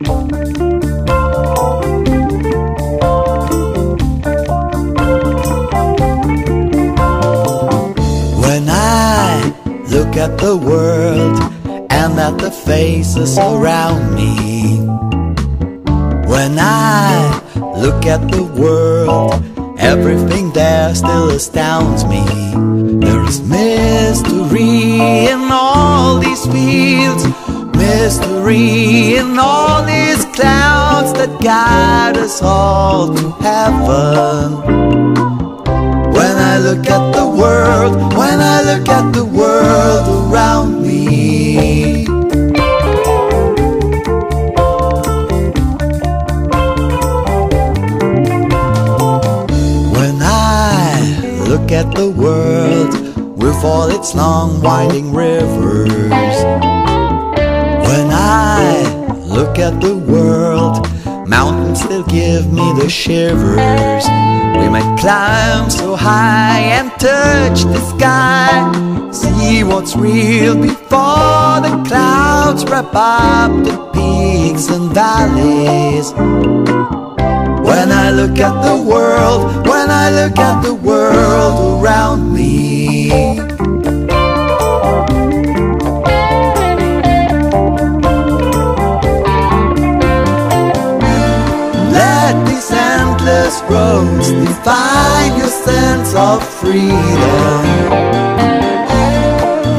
When I look at the world and at the faces around me. When I look at the world, everything there still astounds me. There is mystery in all mystery in all these clouds that guide us all to heaven. When I look at the world, when I look at the world around me. When I look at the world with all its long winding rivers. At the world, mountains still give me the shivers. We might climb so high and touch the sky. See what's real before the clouds wrap up the peaks and valleys. When I look at the world, when I look at the world around me. Endless roads define your sense of freedom.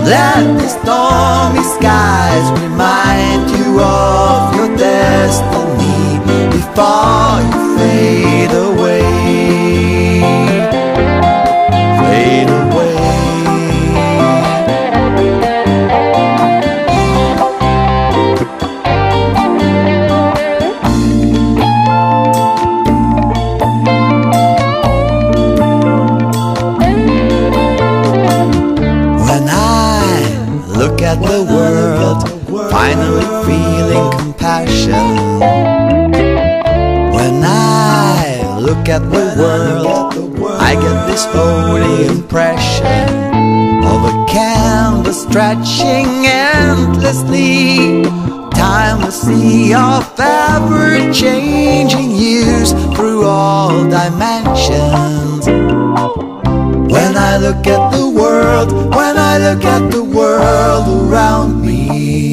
Let these stormy skies remind you of your destiny at the world, finally feeling compassion. When I look at the world, I get this holy impression of a canvas stretching endlessly. Timeless sea of ever changing hues through all dimensions. When I look at the world, I look at the world around me.